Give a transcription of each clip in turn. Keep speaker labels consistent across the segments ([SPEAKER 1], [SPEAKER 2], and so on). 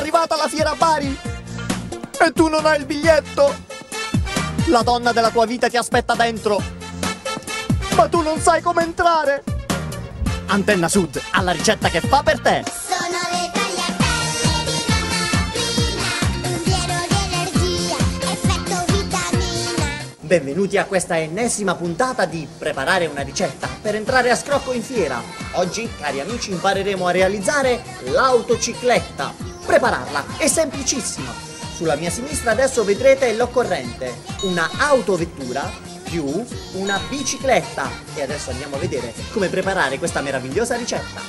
[SPEAKER 1] arrivata la fiera a Bari? E tu non hai il biglietto? La donna della tua vita ti aspetta dentro. Ma tu non sai come entrare. Antenna Sud ha la ricetta che fa per te.
[SPEAKER 2] Sono le tagliatelle di mamma un di energia, effetto vitamina.
[SPEAKER 1] Benvenuti a questa ennesima puntata di Preparare una ricetta per entrare a scrocco in fiera. Oggi, cari amici, impareremo a realizzare l'autocicletta. Prepararla è semplicissima. Sulla mia sinistra adesso vedrete l'occorrente. Una autovettura più una bicicletta. E adesso andiamo a vedere come preparare questa meravigliosa ricetta.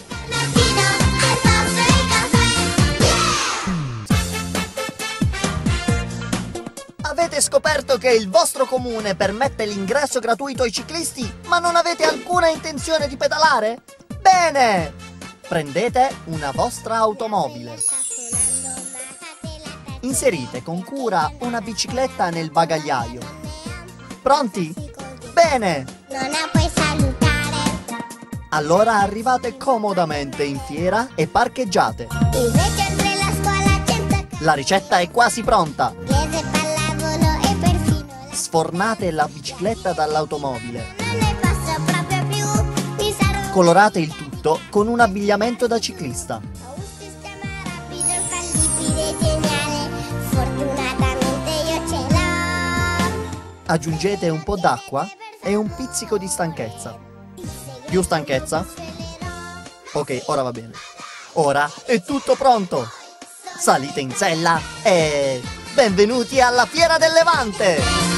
[SPEAKER 1] Avete scoperto che il vostro comune permette l'ingresso gratuito ai ciclisti, ma non avete alcuna intenzione di pedalare? Bene! Prendete una vostra automobile. Inserite con cura una bicicletta nel bagagliaio. Pronti? Bene!
[SPEAKER 2] Non la puoi salutare.
[SPEAKER 1] Allora arrivate comodamente in fiera e parcheggiate.
[SPEAKER 2] Invece oltre la scuola c'è
[SPEAKER 1] La ricetta è quasi pronta.
[SPEAKER 2] inglese, pallavolo e perfino la...
[SPEAKER 1] Sfornate la bicicletta dall'automobile.
[SPEAKER 2] Non ne posso proprio più. Mi sarò...
[SPEAKER 1] Colorate il tutto con un abbigliamento da ciclista. Aggiungete un po' d'acqua e un pizzico di stanchezza. Più stanchezza? Ok, ora va bene. Ora è tutto pronto. Salite in sella e benvenuti alla Fiera del Levante!